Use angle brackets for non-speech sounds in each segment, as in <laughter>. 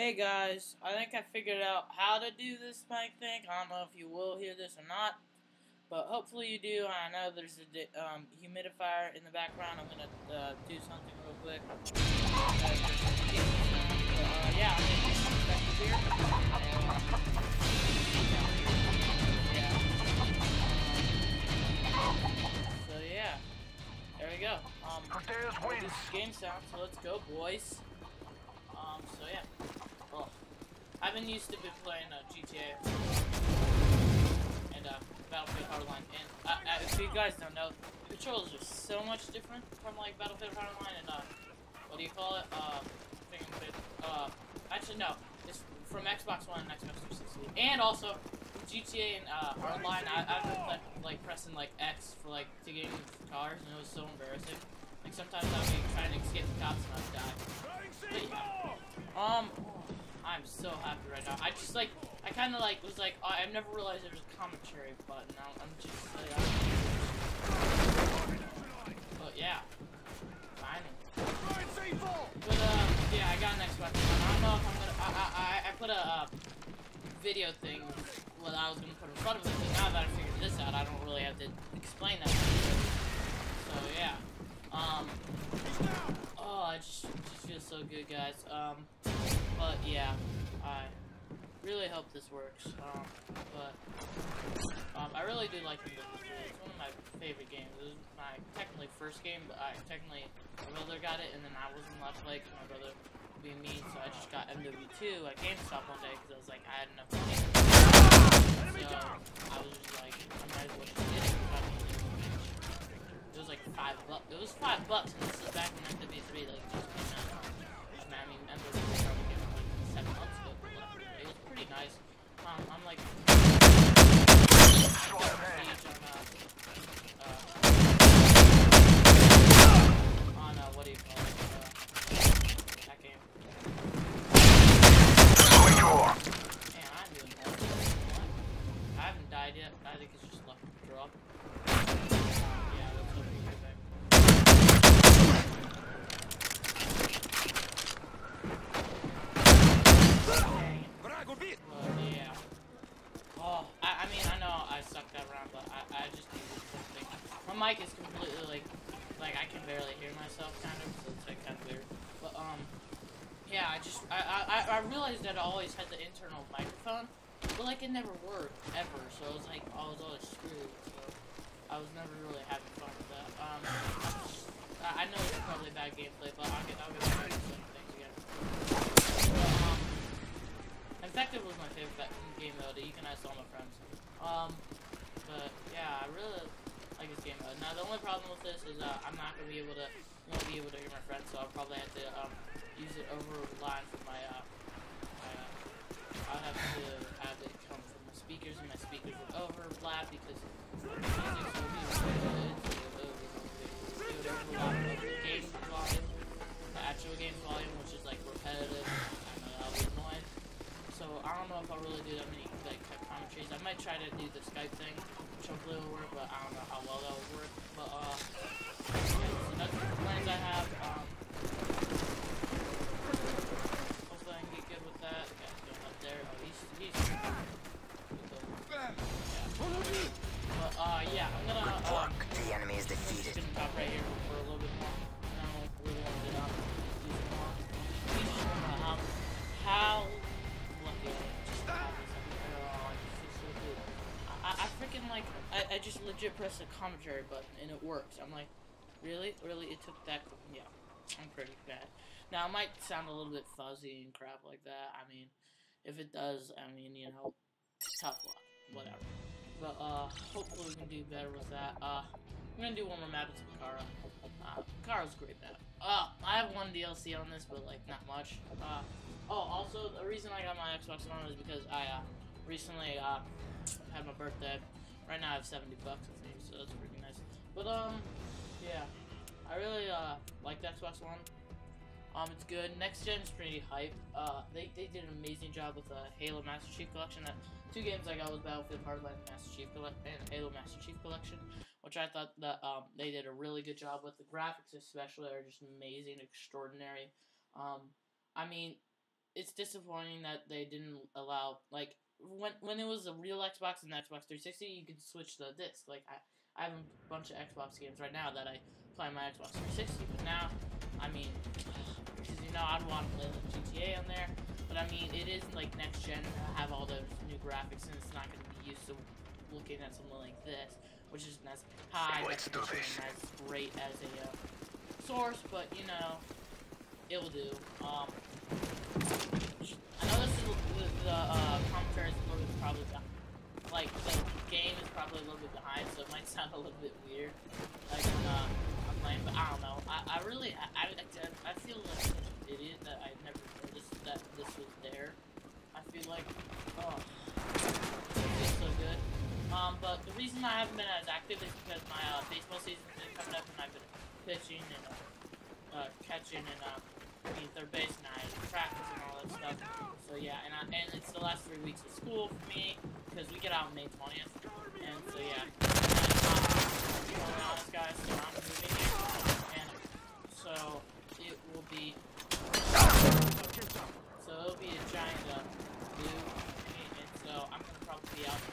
Hey guys, I think I figured out how to do this mic thing. I don't know if you will hear this or not, but hopefully you do. I know there's a um, humidifier in the background. I'm gonna uh, do something real quick. Uh, yeah, I'm gonna some here. So yeah, there we go. Um, this game sound, so let's go, boys. Um, so yeah. I've been used to be playing uh, GTA and uh, Battlefield Hardline, and uh, if you guys don't know, the controls are so much different from like Battlefield Hardline and uh, what do you call it? Uh, uh, actually no, it's from Xbox One and Xbox 360, and also GTA and uh, Hardline. I, I've been like, like pressing like X for like to get into cars, and it was so embarrassing. Like sometimes I'd be trying to escape the cops and I'd die. But yeah. Um, I'm so happy right now. I just like, I kind of like was like, oh, I never realized there was a commentary button. Now I'm just like, but yeah, finally. But uh, yeah, I got an Xbox. I don't know if I'm gonna. I I I put a uh, video thing what I was gonna put in front of it. But now that I figured this out, I don't really have to explain that. So yeah. Um. Oh, it just, just feels so good, guys. Um. But yeah, I really hope this works. Um, but um, I really do like the It's one of my favorite games. It was my technically first game, but I technically my brother got it, and then I wasn't allowed to play because my brother being mean, so I just got MW2 at GameStop one day because I was like I had enough money. So I was just like, I might as well just get it. It was like five bucks. It was five bucks, and this is back when MW3 like just came out. Um, I'm like. On, uh, uh, on uh, what do you call it? Uh, that game. Man, I'm doing that. I haven't died yet. I think it's just luck draw. Yeah, that's what we do back. Dang it. But yeah. Oh, I, I mean, I know I sucked that round, but I, I just need something. My mic is completely, like, like, I can barely hear myself, kind of, so it's, like, kind of weird. But, um, yeah, I just, I, I, I realized that I always had the internal microphone, but, like, it never worked, ever, so it was, like, I was always screwed, so I was never really having fun with that. Um, I, I know it's probably bad gameplay, but I'll get, I'll get back to some things again. But, um, Infected was my favorite game mode. You can ask all my friends. Um, but yeah, I really like this game mode. Now the only problem with this is uh, I'm not gonna be able to, won't be able to hear my friends, so I'll probably have to um, use it over line from my. Uh, my uh, I'll have to have it come from my speakers, and my speakers would overlap because the music's so good. So it would overlap with the game volume, the actual game volume, which is like repetitive. I know that'll annoying. So I don't know if I'll really do that many like commentaries. I might try to do the Skype thing, will work, but I don't know how well that will work. But uh, plans I have. Um, hopefully I get good with that. There. Oh, he's he's. Yeah. But uh, yeah, I'm gonna Good um, work. The enemy is I'm just defeated. gonna stop right here for a little bit more. I don't really want to get up. Do some more. We just wanna, um, how lucky I am just to have this. It feels so good. I, I freaking like, I, I just legit pressed the commentary button and it works. I'm like, really? Really? It took that? Yeah. I'm pretty bad. Now, it might sound a little bit fuzzy and crap like that. I mean, if it does, I mean, you know, tough luck. Whatever. But, uh, hopefully we can do better with that. Uh, I'm gonna do one more map. with Kara. Uh, Kara's great map. Uh, I have one DLC on this, but, like, not much. Uh, oh, also, the reason I got my Xbox One is because I, uh, recently, uh, had my birthday. Right now I have 70 bucks with me, so that's pretty nice. But, um, yeah. I really, uh, like the Xbox One. Um, it's good. Next gen is pretty hype. Uh, they, they did an amazing job with the Halo Master Chief Collection. Two games I got was Battlefield Hardline Master Chief Collect and Halo Master Chief Collection, which I thought that um, they did a really good job with. The graphics, especially, are just amazing, extraordinary. Um, I mean, it's disappointing that they didn't allow like when when it was a real Xbox and Xbox 360, you could switch the disc. Like I, I have a bunch of Xbox games right now that I play on my Xbox 360, but now, I mean, <sighs> because you know I'd want to play the GTA on there, but I mean it is like next gen to have all those new graphics, and it's not going to be used to looking at something like this, which isn't as high definition as great as a uh, source, but you know, it will do. Um, I know this is the, uh, commentary is a little bit probably like the game is probably a little bit behind, so it might <laughs> sound a little bit weird. Like uh, playing, but I don't know. I, I really I, I, I feel like an idiot that I never noticed that this was there. I feel like oh, it feels so good. Um, but the reason I haven't been as active is because my uh, baseball season's been coming up and I've been pitching and uh, uh, catching and uh, mean third base and I practice and all that stuff. So yeah, and I, and it's the last three weeks of school for me because we get out on May 20th. And so yeah, guys, moving here, and so it will be so it'll be a giant uh, blue, and so I'm gonna probably be out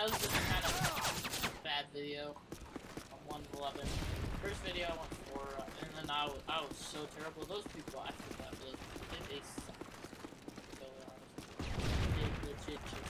know this is kind of bad video. I'm 1 to 11. First video I went for, uh, and then I was, I was so terrible. Those people I forgot, really, they, they suck. Totally honest. They legit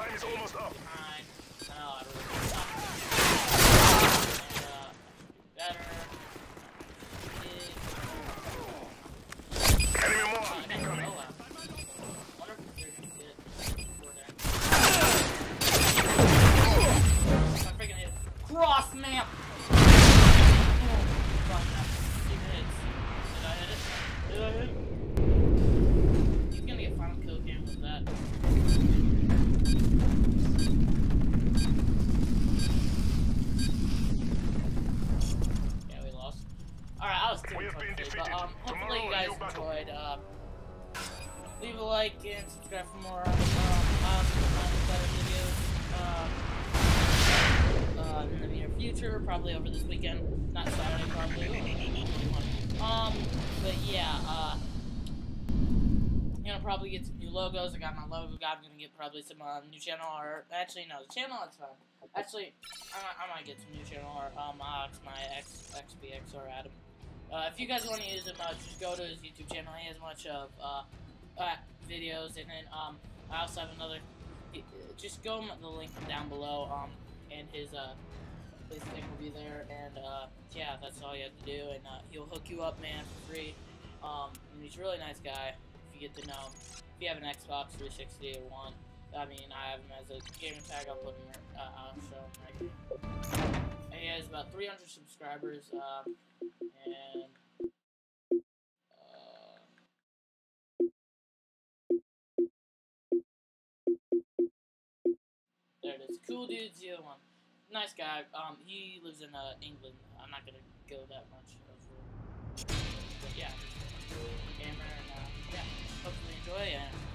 time is almost up. Behind. No, lost to him, but um, hopefully you guys enjoyed. Uh, leave a like and subscribe for more um, awesome, better videos uh, uh, in the near future, probably over this weekend, not Saturday, probably. Um, but yeah, uh, I'm gonna probably get some new logos. I got my logo. I'm gonna get probably some uh, new channel art. Actually, no, the channel art's fine. Actually, I might, I might get some new channel art. Um, uh, it's my X XBX or Adam. Uh, if you guys want to use him, uh, just go to his YouTube channel. He has a bunch of uh, videos, and then um, I also have another. Just go the link down below. Um, and his uh, his thing will be there, and uh, yeah, that's all you have to do, and uh, he'll hook you up, man, for free. Um, he's a really nice guy. If you get to know him, if you have an Xbox 360 or one, I mean, I have him as a gaming tag. I'll put him. Uh, I'll show him right here he has about 300 subscribers, um, and uh, there it is. Cool dude, zero one, nice guy. Um, he lives in uh, England. I'm not gonna go that much over, but yeah, gamer, and uh, yeah, hopefully enjoy and.